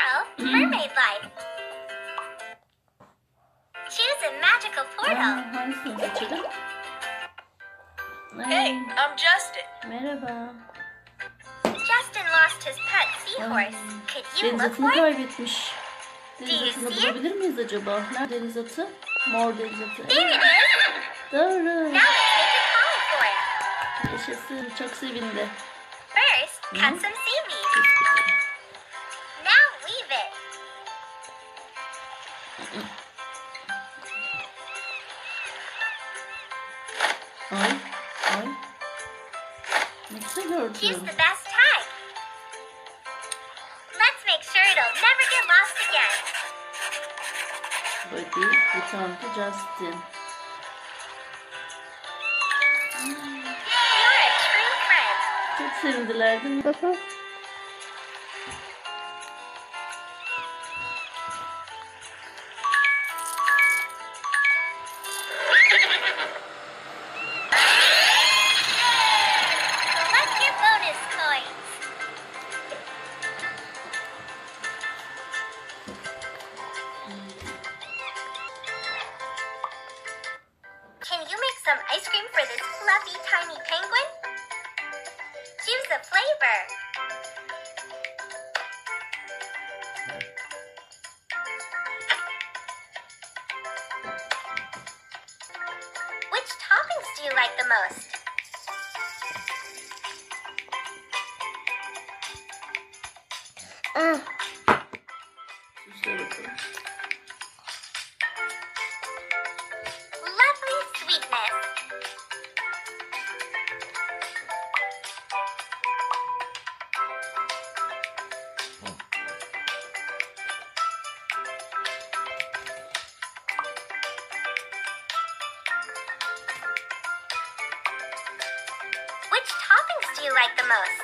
Pearl, mm-hmm. Mermaid Life. Choose a magical portal. hangisini? Hey, I'm Justin. merhaba. Justin lost his pet seahorse. Oh. Could you Deniz look atını for it? kaybetmiş. Deniz Do you atını see it? bulabilir miyiz acaba? Nerede deniz atı? Mor deniz atı. There it Evet, is. Doğru. Now let's make a collar for it. Yaşasın. Çok sevindi. First, cut some seaweed. Ay. Ay. Ne güzel Choose ördün. the best tag. Let's make sure it'll never get lost again. Body, return to Justin. You're a true friend. Çok sevindiler değil mi? Some ice cream for this fluffy tiny penguin? Choose a flavor. Which toppings do you like the most? Süsle do you like the most?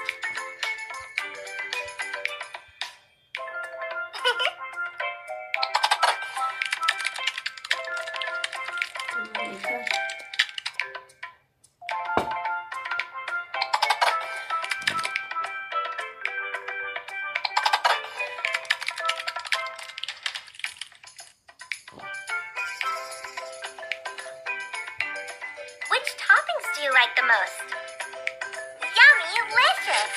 Which toppings do you like the most? Delicious!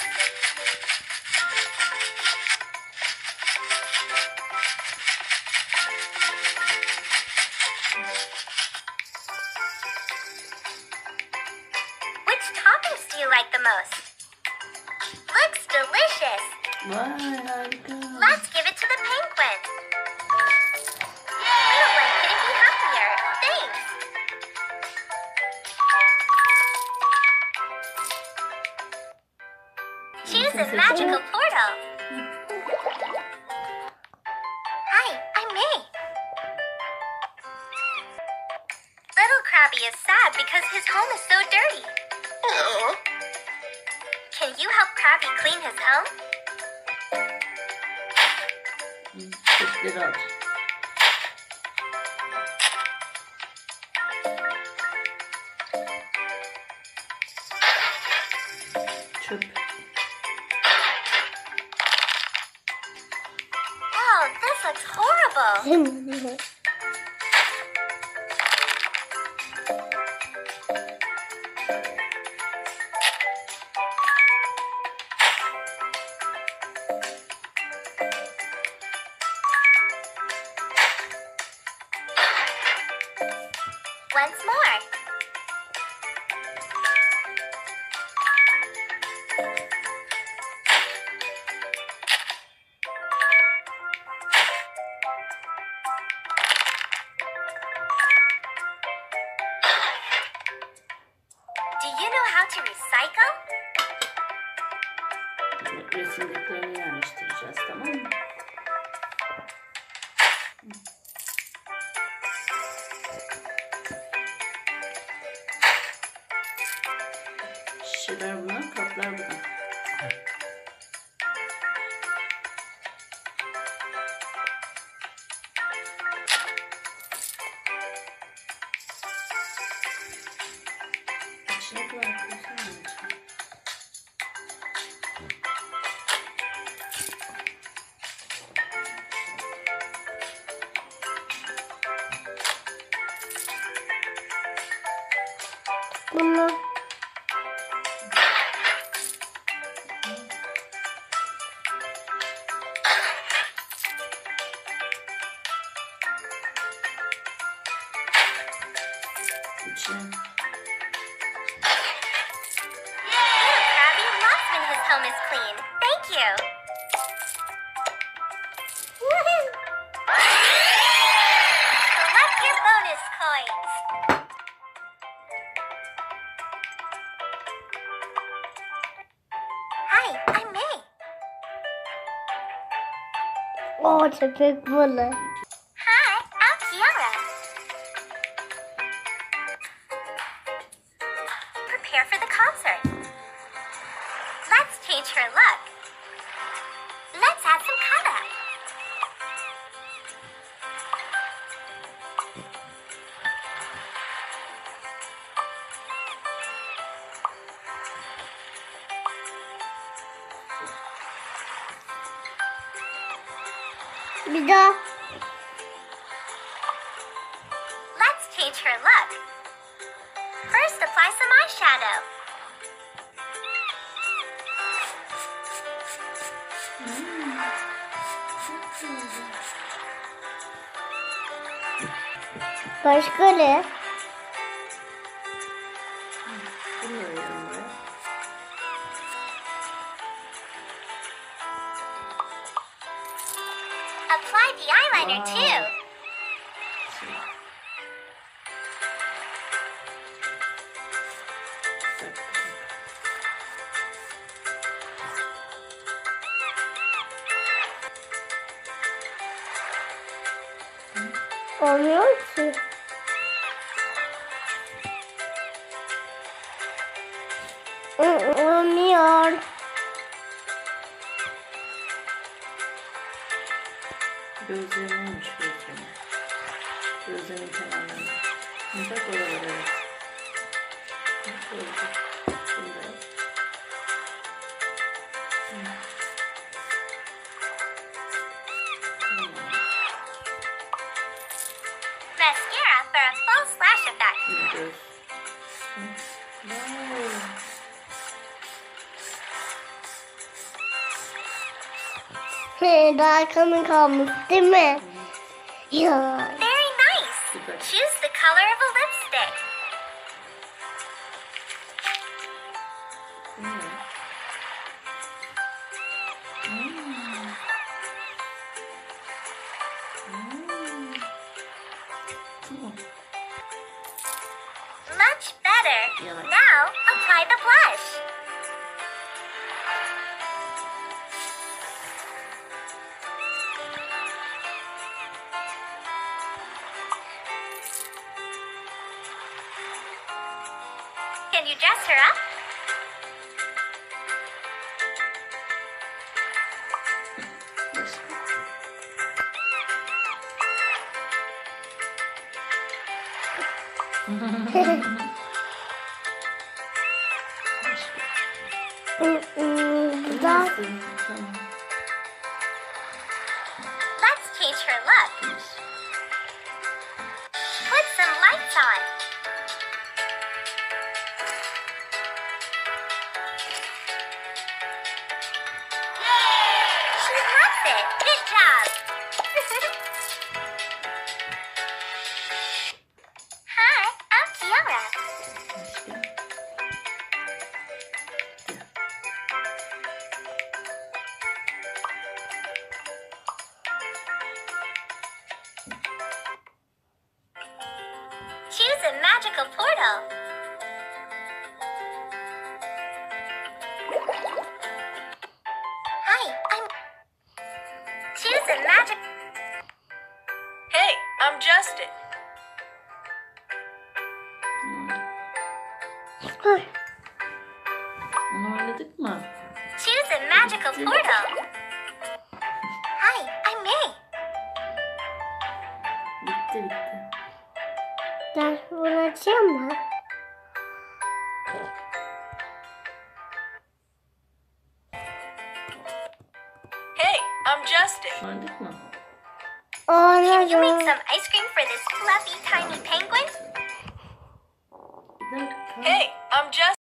Which toppings do you like the most? Looks delicious! Vay. Uh, Let's give it to the penguin! Choose a magical portal. Hi, I'm May. Little Krabby is sad because his home is so dirty. Can you help Krabby clean his home? Hı, Çöpleri at. Once more. 段不是很长。妈。Thank you. Collect your bonus coins. Hi, I'm May. O köpek balığı. Hi, Let's change her look. First, apply some eyeshadow. Başka ne? Apply the eyeliner Wow. too. Bak. Olmuyor ki. Hı, Gözlüğüm olmuş gözlüğüm. Gözlüğümün kenarlarına. Bak oralara. He, Daha kanı kalmış değil mi? Ya. Very nice. Süper. Choose the color of a lipstick. Bu ne? Hmm. Hmm. Much better. Now, apply the blush. Can you dress her up? Let's change her look. Put some lights on. Choose a magical portal. Hi, I'm. Choose a magic. Hey, I'm Justin. Ay, Bunu oynadık mı? Choose a magical portal. Hi, I'm May. Bitti bitti. Bunu? Hey, I'm Justin. Can you make some ice cream for this fluffy tiny penguin? Hey, I'm Justin.